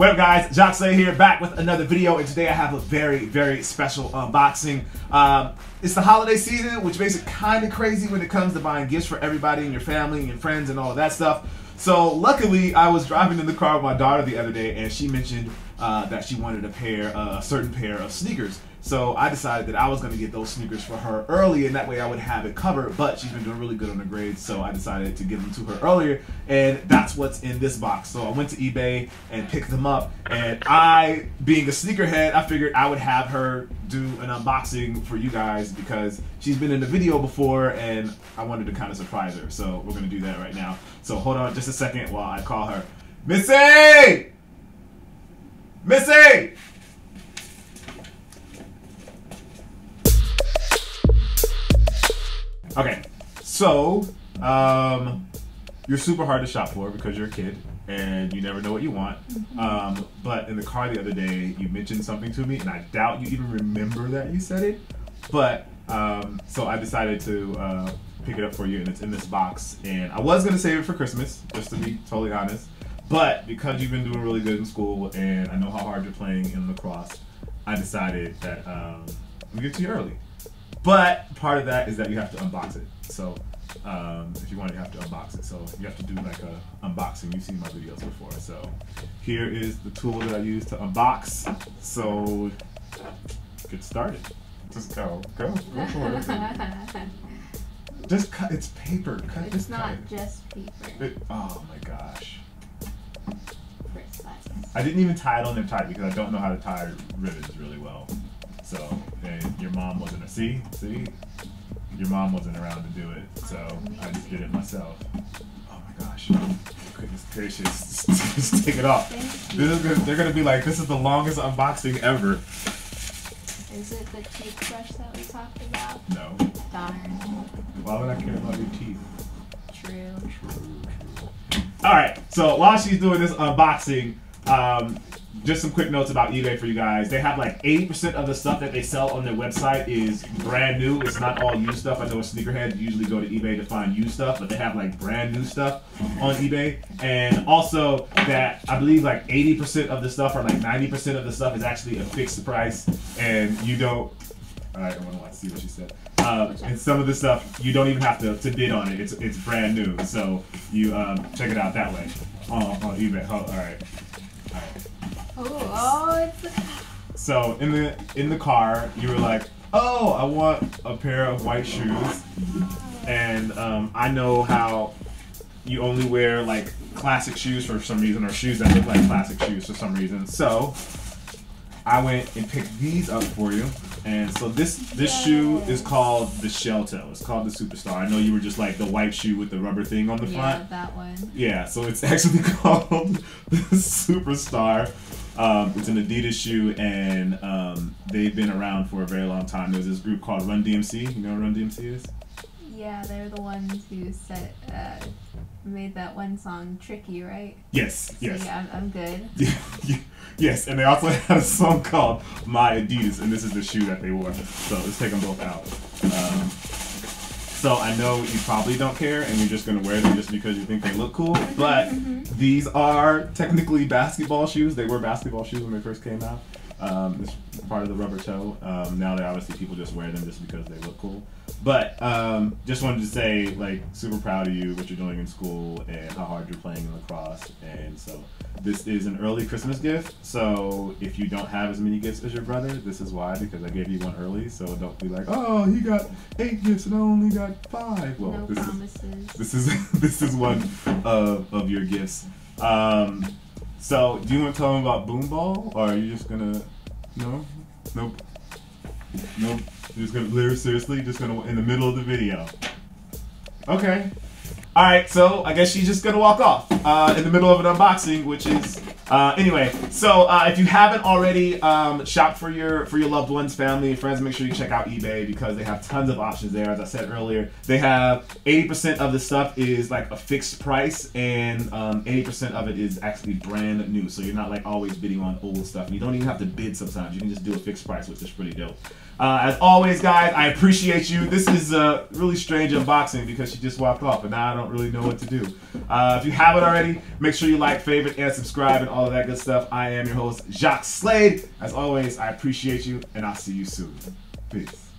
What up guys, Jacques Slade here back with another video and today I have a very, very special unboxing. Um, it's the holiday season which makes it kind of crazy when it comes to buying gifts for everybody and your family and your friends and all of that stuff. So luckily I was driving in the car with my daughter the other day and she mentioned uh, that she wanted a pair, uh, a certain pair of sneakers. So I decided that I was going to get those sneakers for her early, and that way I would have it covered. But she's been doing really good on her grades, so I decided to give them to her earlier, and that's what's in this box. So I went to eBay and picked them up, and I, being a sneakerhead, I figured I would have her do an unboxing for you guys because she's been in the video before, and I wanted to kind of surprise her. So we're going to do that right now. So hold on just a second while I call her. Missy! Missy! Okay, so um, you're super hard to shop for because you're a kid and you never know what you want. Um, but in the car the other day, you mentioned something to me, and I doubt you even remember that you said it. But um, so I decided to uh, pick it up for you, and it's in this box. And I was gonna save it for Christmas, just to be totally honest. But because you've been doing really good in school, and I know how hard you're playing in lacrosse, I decided that um, I'm gonna give it to you early. But part of that is that you have to unbox it. So um, if you want, you have to unbox it. So you have to do like a unboxing. You've seen my videos before. So here is the tool that I use to unbox. So get started. Just go, go, go for it. Just cut. It's paper. Cut. It's just not cut just paper. It- Oh my gosh. I didn't even tie it on there tight because I don't know how to tie ribbons really well. So, and your mom wasn't a see, see, your mom wasn't around to do it, so I just did it myself. Oh my gosh, goodness gracious, just take it off. Thank This is gonna, they're gonna be like, this is the longest unboxing ever. Is it the toothbrush that we talked about? No, Darn. why would I care about your teeth? True. True. All right. So while she's doing this unboxing, um, just some quick notes about eBay for you guys. They have like 80% of the stuff that they sell on their website is brand new. It's not all used stuff. I know a sneakerhead usually go to eBay to find used stuff, but they have like brand new stuff on eBay. And also that I believe like 80% of the stuff or like 90% of the stuff is actually a fixed price, and you don't. All right, I want to watch see what she said. Uh, and some of the stuff you don't even have to, to bid on it. It's it's brand new, so you um, check it out that way on, on eBay. Oh, all right. Oh, it's. So in the in the car, you were like, "Oh, I want a pair of white shoes," and um, I know how you only wear like classic shoes for some reason, or shoes that look like classic shoes for some reason. So I went and picked these up for you. And so this this shoe is called the Shell Toe. It's called the Superstar. I know you were just like the white shoe with the rubber thing on the Yeah, front. that one. Yeah, so it's actually called the Superstar. Um, it's an Adidas shoe, and um, they've been around for a very long time. There's this group called Run DMC. You know what Run DMC is? Yeah, they're the ones who said, uh, made that one song "Tricky," right? Yes, yes. Yeah, I'm, I'm good. yes, and they also had a song called My Adidas, and this is the shoe that they wore. So let's take them both out. Um, so I know you probably don't care, and you're just gonna wear them just because you think they look cool. But these are technically basketball shoes. They were basketball shoes when they first came out. Um, it's part of the rubber toe. Um, now they obviously people just wear them just because they look cool. But um, just wanted to say, like, super proud of you, what you're doing in school, and how hard you're playing in lacrosse. And so, this is an early Christmas gift. So, if you don't have as many gifts as your brother, this is why, because I gave you one early. So, don't be like, oh, he got eight gifts and I only got five. Well, no this is promises. this is this is one of, of your gifts. Um, so, do you want to tell them about Boom Ball, or are you just gonna? No, nope, nope. You're just gonna live seriously. Just gonna in the middle of the video. Okay. All right. So I guess she's just gonna walk off uh, in the middle of an unboxing, which is uh, anyway. So uh, if you haven't already um, shopped for your for your loved ones, family, friends, make sure you check out eBay because they have tons of options there. As I said earlier, they have 80% of the stuff is like a fixed price, and um, 80% of it is actually brand new. So you're not like always bidding on old stuff. You don't even have to bid sometimes. You can just do a fixed price, which is pretty dope. Uh, as always, guys, I appreciate you. This is a really strange unboxing because she just walked off, and now I don't really know what to do. Uh, if you haven't already, make sure you like, favorite, and subscribe, and all of that good stuff. I am your host, Jacques Slade. As always, I appreciate you, and I'll see you soon. Peace.